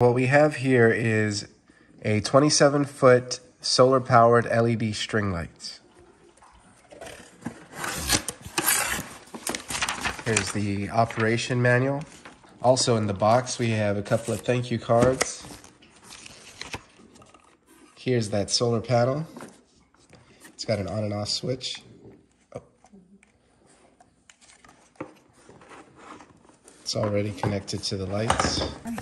What we have here is a 27 foot solar powered LED string lights. Here's the operation manual. Also in the box, we have a couple of thank you cards. Here's that solar panel. It's got an on and off switch. Oh. It's already connected to the lights. Oh,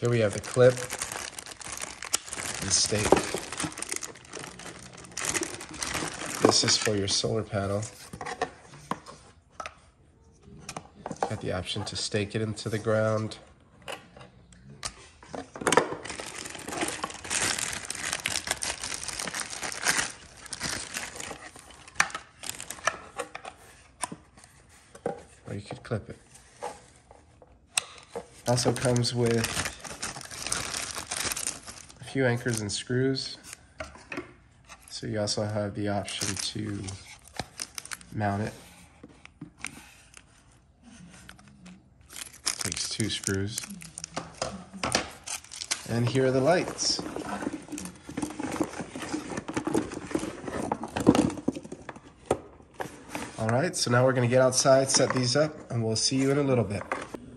Here we have the clip, and stake. This is for your solar panel. Got the option to stake it into the ground. Or you could clip it. Also comes with few anchors and screws. So you also have the option to mount it. Takes two screws. And here are the lights. All right, so now we're gonna get outside, set these up, and we'll see you in a little bit.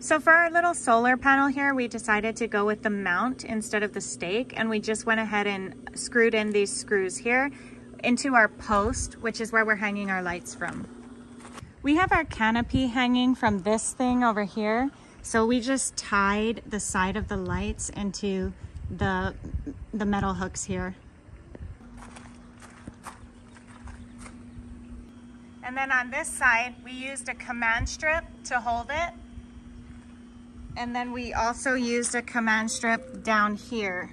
So for our little solar panel here, we decided to go with the mount instead of the stake. And we just went ahead and screwed in these screws here into our post, which is where we're hanging our lights from. We have our canopy hanging from this thing over here. So we just tied the side of the lights into the, the metal hooks here. And then on this side, we used a command strip to hold it and then we also used a command strip down here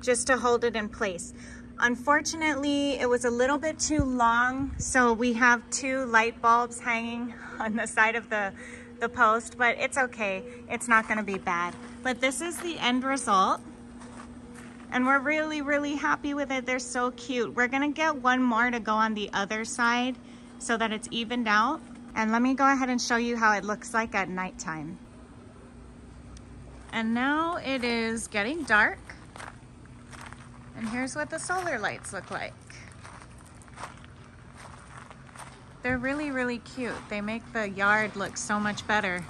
just to hold it in place. Unfortunately, it was a little bit too long, so we have two light bulbs hanging on the side of the, the post, but it's okay. It's not gonna be bad. But this is the end result. And we're really, really happy with it. They're so cute. We're gonna get one more to go on the other side so that it's evened out. And let me go ahead and show you how it looks like at nighttime. And now it is getting dark. And here's what the solar lights look like. They're really, really cute. They make the yard look so much better.